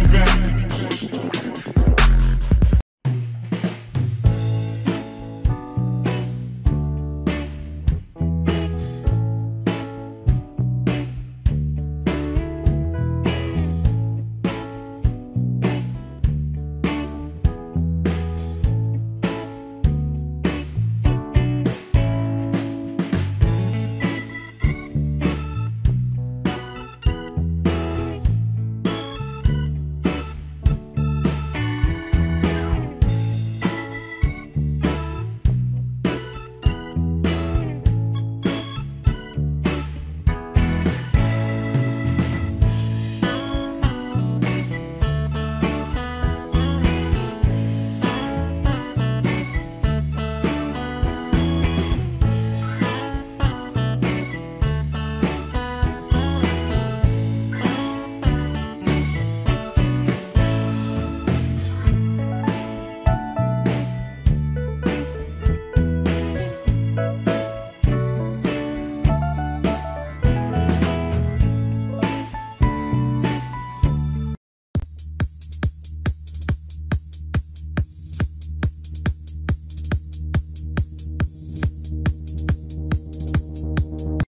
you back.